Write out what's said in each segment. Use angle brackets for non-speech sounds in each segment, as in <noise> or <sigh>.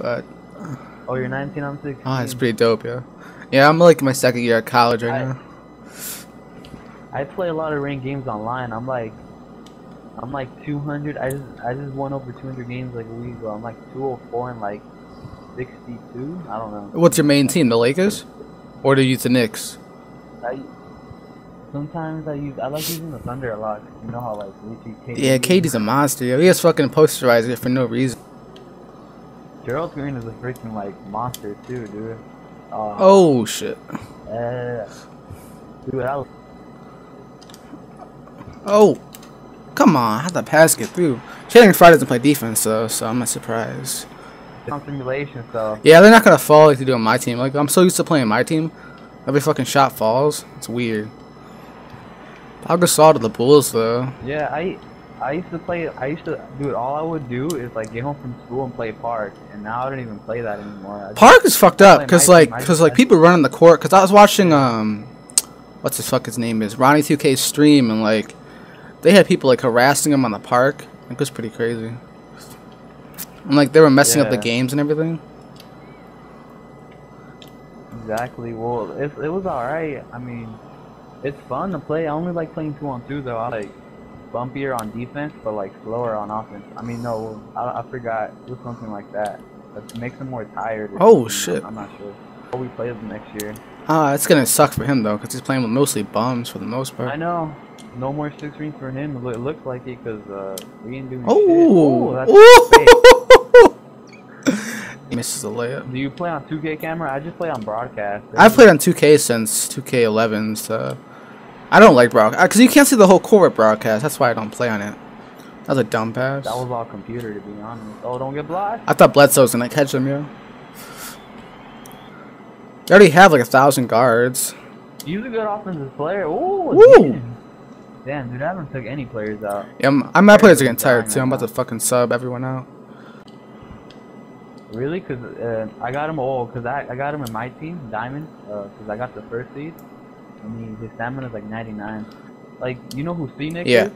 but Oh, you're 19. I'm 16. oh, it's pretty dope, yeah. Yeah, I'm like my second year at college right I- now. I play a lot of ranked games online. I'm like, I'm like 200. I just I just won over 200 games like a week ago. I'm like 204 and like 62. I don't know. What's your main team? The Lakers, or do you use the Knicks? I sometimes I use I like using the Thunder a lot. You know how like Richie. Yeah, KD's a monster. Yo. He has fucking posterized it for no reason. Gerald Green is a freaking like monster too, dude. Uh, Oh shit. yeah. dude, I Oh, come on! How'd the pass get through? Channing Frye doesn't play defense though, so I'm not surprised. on simulation, so Yeah, they're not gonna fall like they do on my team. Like I'm so used to playing my team, every fucking shot falls. It's weird. Pau Gasol to the Bulls though. yeah, I I used to play. I used to do it. All I would do is like get home from school and play park, and now I don't even play that anymore. Just- Park is fucked up because like because like people run on the court. Because I was watching um, what's his fuck his name is Ronnie 2K stream and like they had people like harassing him on the park. It was pretty crazy. And like they were messing up the games and everything. Exactly. Well, it, it was alright. I mean, it's fun to play. I only like playing two on two though. I like bumpier on defense, but like slower on offense. I mean, no, I, I forgot. It was something like that. It makes them more tired. Oh, shit. I'm not sure. But we play them next year. Ah, it's gonna suck for him though because he's playing with mostly bums for the most part. I know. No more six rings for him. It looks like it because uh, we ain't doing Oh, shit. Oh, that's. <laughs> Misses the layup. Do you play on 2K camera? I just play on broadcast. I've played on 2K since 2K11, so I don't like broadcast because you can't see the whole court broadcast. That's why I don't play on it. That was a dumb pass. That was all computer, to be honest. Oh, don't get blocked. I thought Bledsoe was gonna catch him, yo. They already have like a thousand guards. He's a good offensive player. Ooh, Woo! damn. Dude, I haven't took any players out. Yeah, I'm, players are getting tired too. I'm about to fucking sub everyone out. Really? Cause uh, I got him all. Cause I I got him in my team, Diamond. Uh, cause I got the first seed, and he, his stamina is like 99. Like, you know who Phoenix Yeah. is?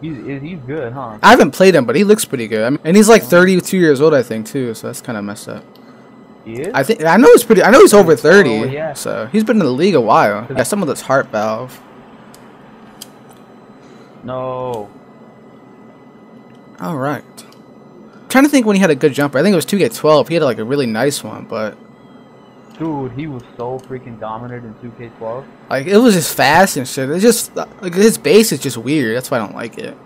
He's he's good, huh? I haven't played him, but he looks pretty good. I mean, and he's like 32 years old, I think, too. So that's kind of messed up. He is. I think I know he's pretty. I know he's over 30. Oh, yeah. So he's been in the league a while. Yeah, some of this heart valve. no. All right. trying to think when he had a good jumper. I think it was 2K12. He had like a really nice one, but Dude, he was so freaking dominant in 2K12. like it was just fast and shit. It's just like his base is just weird. That's why I don't like it.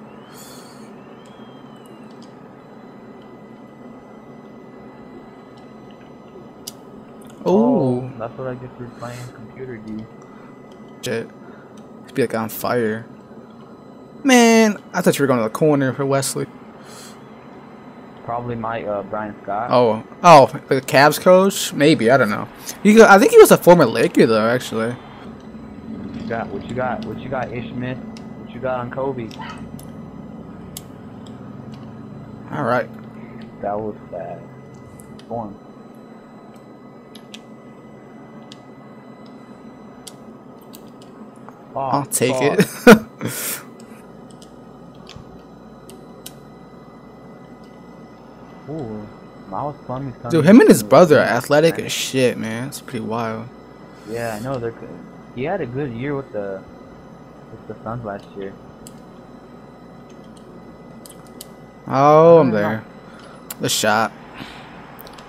Oh that's what I get for playing computer D. shit! He'd be like on fire. Man, I thought you were going to the corner for Wesley. Probably my uh, Byron Scott. Oh, oh, the Cavs coach? Maybe I don't know. He, I think he was a former Laker though. Actually, What you got? What you got? What you got, Ish Smith? What you got on Kobe? all right. That was bad. Form. Oh, I'll take fuck. it. <laughs> Ooh, I was Plumlee's coming. Dude, him and his brother are athletic as shit, man. It's pretty wild. Yeah, I know. They're. good. He had a good year with the with the Suns last year. Oh, I'm there. The shot.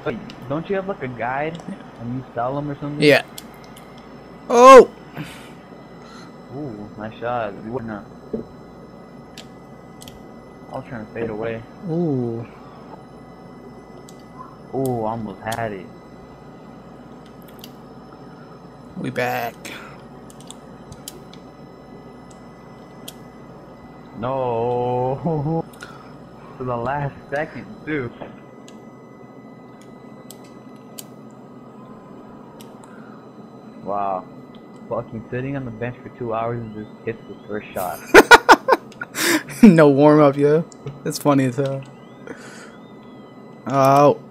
Wait, don't you have like a guide and you sell them or something? Yeah. Oh. Ooh, nice shot. You wouldn't have. I was trying to fade away. Ooh. Ooh, almost had it. We back. No. <laughs> For the last second, too. Wow. Fucking sitting on the bench for two hours and just hits the first shot. <laughs> no warm up, yo. That's funny as hell. Oh.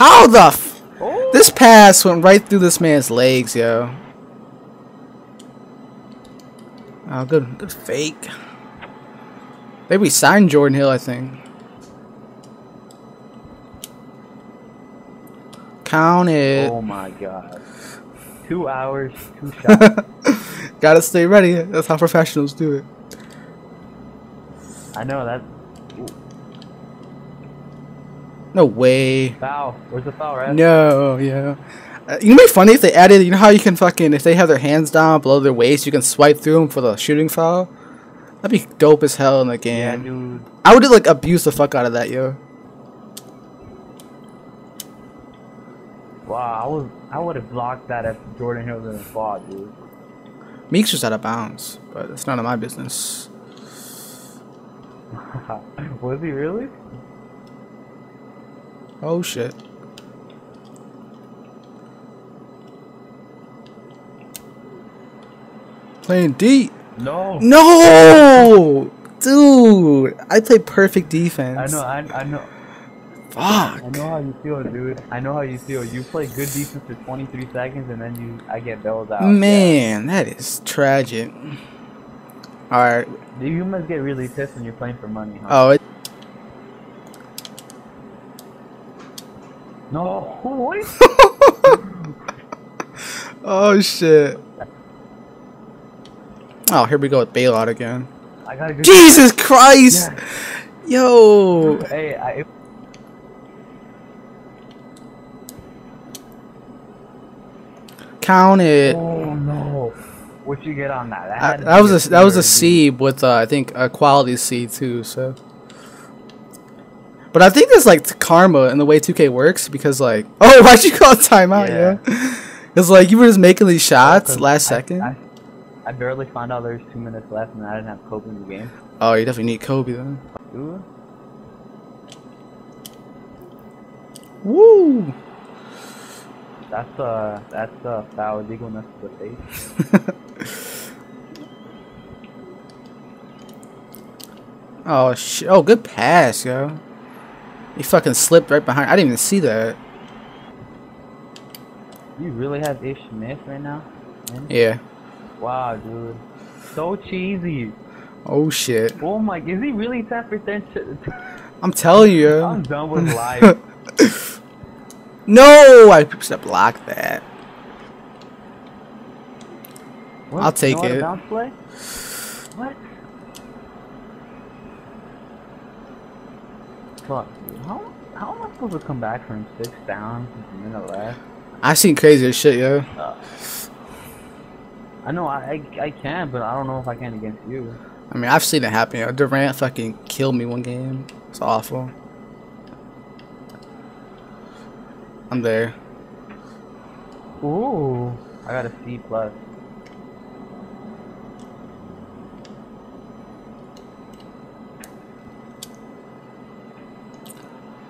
How the f- oh! This pass went right through this man's legs, yo. Oh, good, good fake. They signed Jordan Hill, I think. Count it. Oh my god. Two hours, two <laughs> shots. Gotta stay ready. That's how professionals do it. I know that. No way. Foul. Where's the foul, right? No, yeah. Uh, you know, it'd be funny if they added. You know how you can fucking if they have their hands down below their waist, you can swipe through them for the shooting foul. That'd be dope as hell in the game. Yeah, dude. I would like abuse the fuck out of that, yo. Wow, I was I would have blocked that if Jordan Hill didn't fall, dude. Meeks was out of bounds, but it's none of my business. <laughs> was he really? Oh shit. Playing deep. No. No, dude. I play perfect defense. I know, I, I know, Fuck. I know how you feel, dude. I know how you feel. You play good defense for 23 seconds, and then you, I get bailed out. Man, that is tragic. All right. Yeah. You must get really pissed when you're playing for money, huh? Oh, No, what? <laughs> oh shit. Oh, here we go with bailout again. I got a good. Jesus Christ! Yeah. Yo. Hey, I. Count it. Oh no! What'd you get on that? I, that was a that was a C. C with uh, I think a quality C too. So, but I think there's like karma in the way 2K works because like <laughs> oh why'd you call timeout? Yeah. Yeah, <laughs> it's like you were just making these shots last I- second. I, I barely found out there's two minutes left, and I didn't have Kobe in the game. oh, you definitely need Kobe then. Dude. Woo! That's uh, that's uh, foul legalness to the face. <laughs> oh shit! Oh, good pass, yo. He fucking slipped right behind. I didn't even see that. You really have Ish Smith right now? man? Yeah. Wow, dude. So cheesy. Oh shit! Oh my, is he really 10%? <laughs> I'm telling you. I'm done with <laughs> life. no, I should block that. What? I'll take out of it. What? Fuck, dude. How, how am I supposed to come back from six down with a minute left? I seen crazier shit, yo. Uh, I know I, I I can, but I don't know if I can against you. I mean, I've seen it happen. Yo. Durant fucking killed me one game. It's awful. I'm there. Ooh, I got a C plus.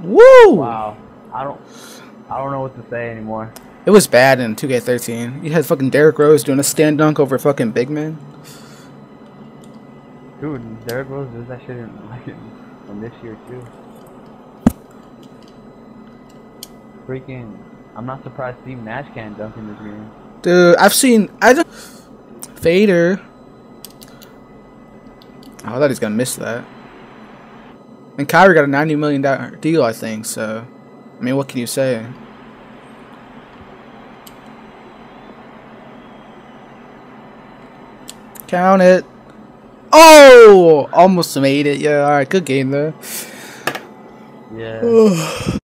Woo! Wow, I don't I don't know what to say anymore. It was bad in 2K13. You had fucking Derrick Rose doing a stand dunk over fucking big man. Dude, Derrick Rose does that shit in, like, in this year too. Freaking, I'm not surprised Steve Nash can't dunk in this game. Dude, I've seen. I don't. Fader. Oh, I thought he's gonna miss that. And Kyrie got a ninety million dollar deal, I think. So, I mean, what can you say? Count it. Oh, almost made it. Yeah, all right, good game though. Yeah. <sighs>